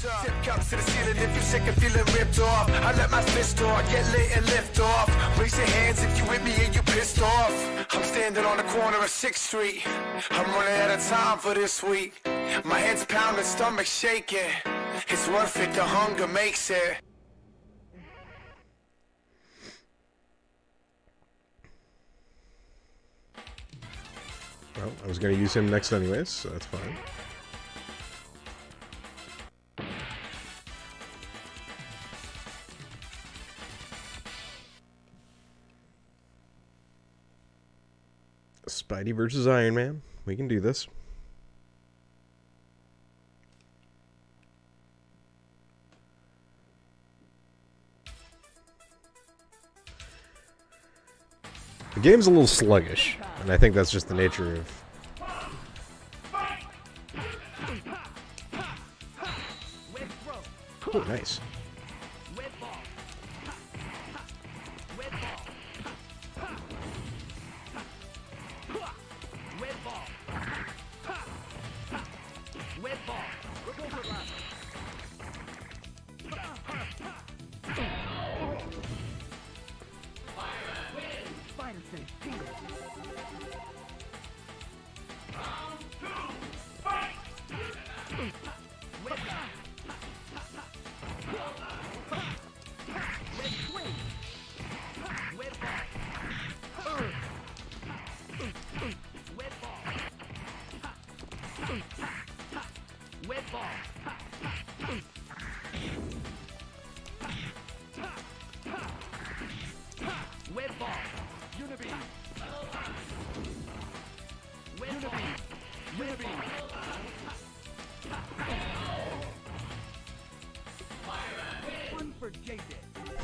Tip cups to the ceiling if you're sick of feeling ripped off. I let my fist off, get lit and lift off. Raise your hands if you with me and you pissed off. I'm standing on the corner of 6th Street. I'm running out of time for this week. My head's pounding, stomach shaking. It's worth it, the hunger makes it. Well, I was going to use him next anyways, so that's fine. Versus Iron Man. We can do this. The game's a little sluggish, and I think that's just the nature of Oh, nice.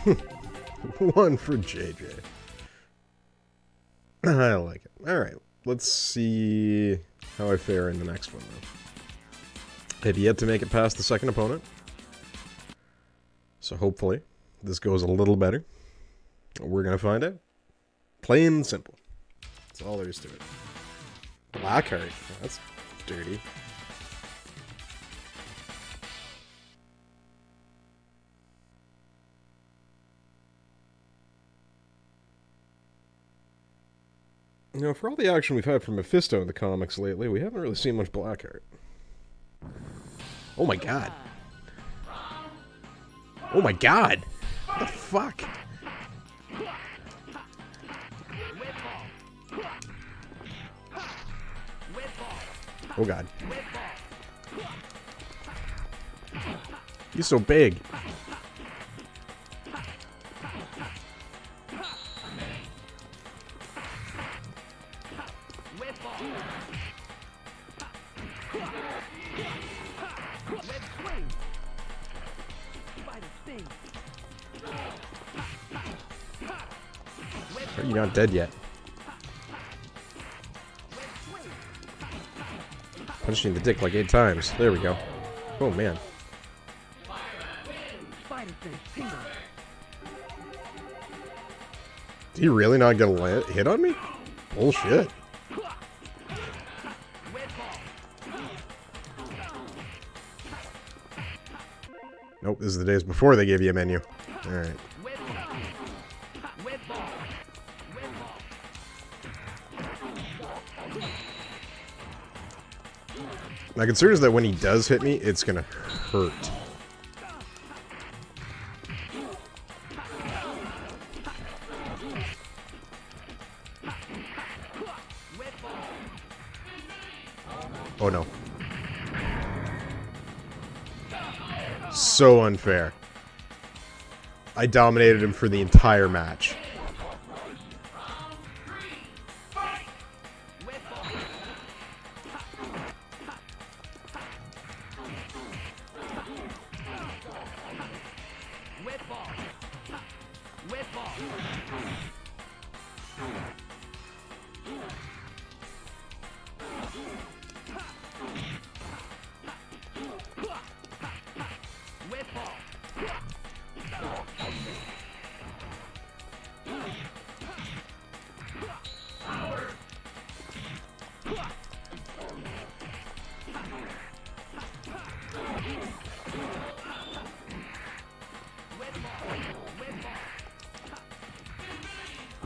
One for JJ. I like it. Alright, let's see how I fare in the next one, though. Have yet to make it past the second opponent. So hopefully, this goes a little better. We're going to find out. Plain and simple. That's all there is to it. Blackheart. That's dirty. You know, for all the action we've had from Mephisto in the comics lately, we haven't really seen much Blackheart. Oh my god. Oh my god! What the fuck? Oh god. He's so big. You're not dead yet. Punching the dick like eight times. There we go. Oh man. Did he really not get a hit on me? Bullshit. Nope, this is the days before they gave you a menu. Alright. My concern is that when he does hit me, it's gonna hurt. Oh no. So unfair. I dominated him for the entire match.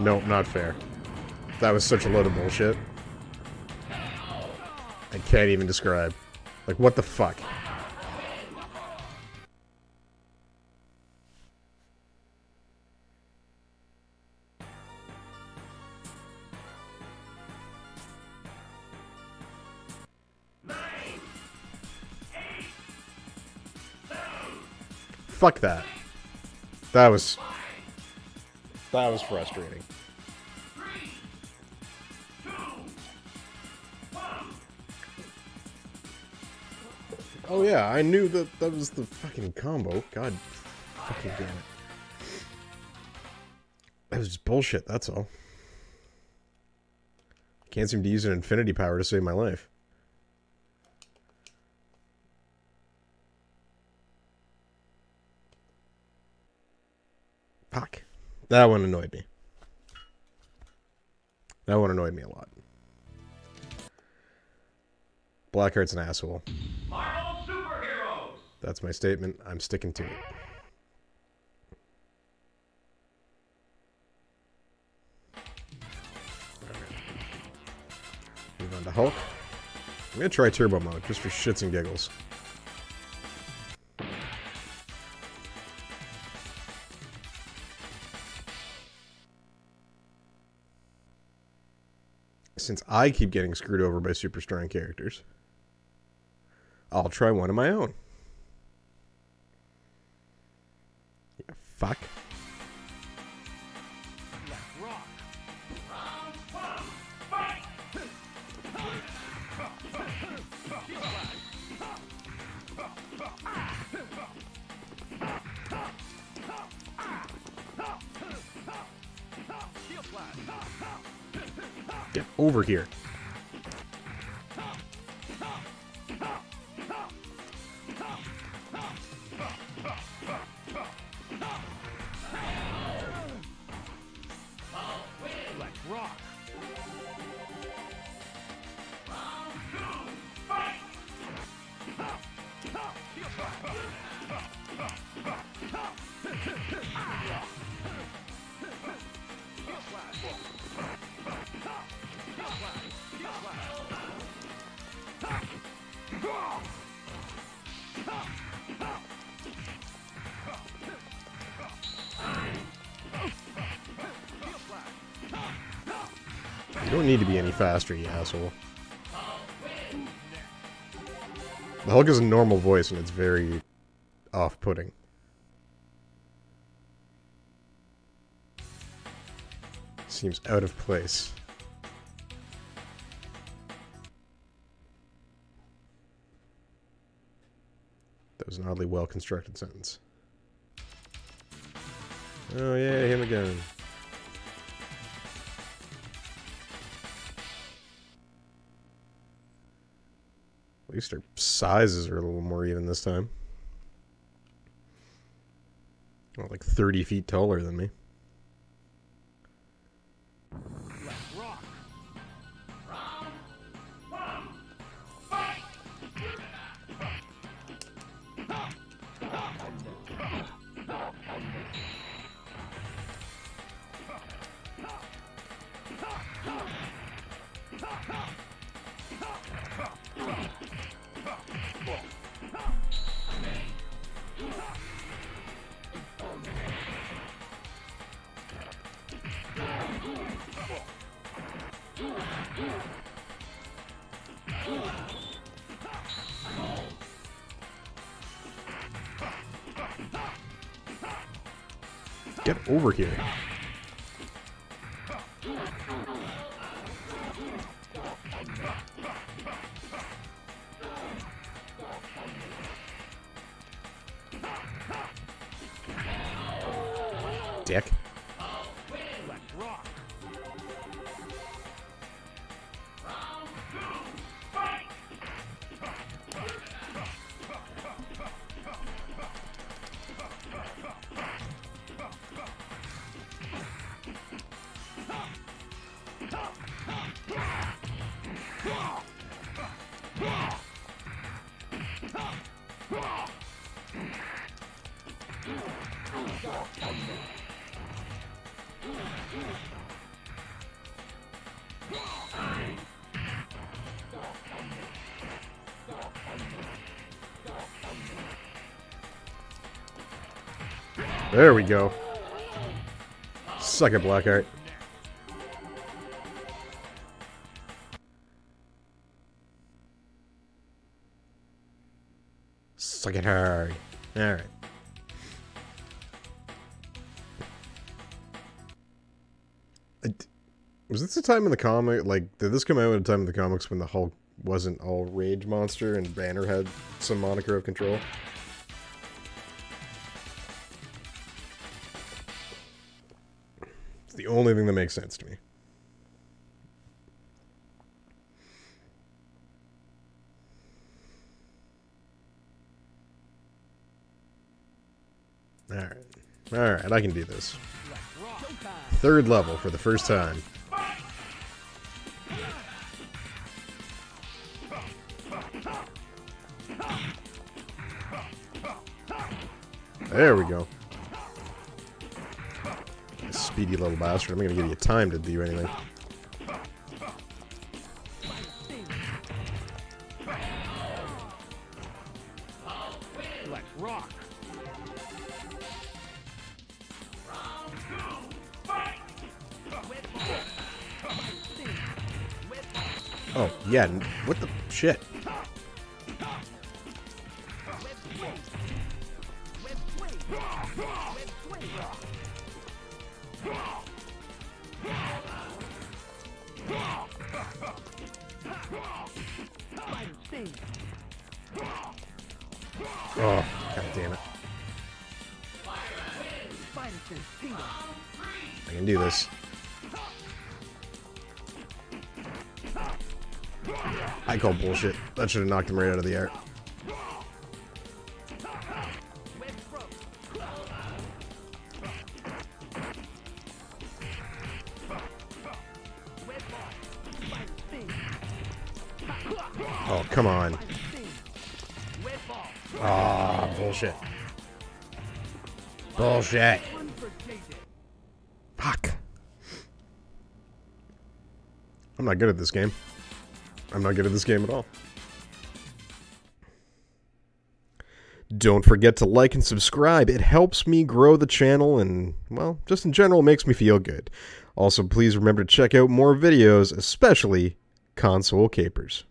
Nope, not fair. That was such a load of bullshit. I can't even describe. Like, what the fuck? Fuck that. That was... That was frustrating. Oh yeah, I knew that that was the fucking combo. God fucking damn it. That was just bullshit, that's all. Can't seem to use an infinity power to save my life. Fuck. That one annoyed me. That one annoyed me a lot. Blackheart's an asshole. Marvel superheroes. That's my statement. I'm sticking to it. Move on to Hulk. I'm gonna try turbo mode just for shits and giggles. Since I keep getting screwed over by super strong characters, I'll try one of my own. Over here. You don't need to be any faster, you asshole. The Hulk has a normal voice and it's very off-putting. Seems out of place. Was an oddly well-constructed sentence. Oh yeah, him again. At least our sizes are a little more even this time. Well, like 30 feet taller than me. Get over here. Dick. There we go. Suck it, Blackheart. Suck it hard. Alright. Was this a time in the comic? Like, did this come out at a time in the comics when the Hulk wasn't all Rage Monster and Banner had some moniker of control? Only thing that makes sense to me. Alright. Alright, I can do this. Third level for the first time. There we go. Speedy little bastard. I'm not gonna give you time to do anything. Oh, yeah. What the shit? Can do this. I call bullshit. That should have knocked him right out of the air. Oh, come on. Ah, bullshit. Bullshit. I'm not good at this game. I'm not good at this game at all. Don't forget to like and subscribe. It helps me grow the channel and, well, just in general makes me feel good. Also, please remember to check out more videos, especially console capers.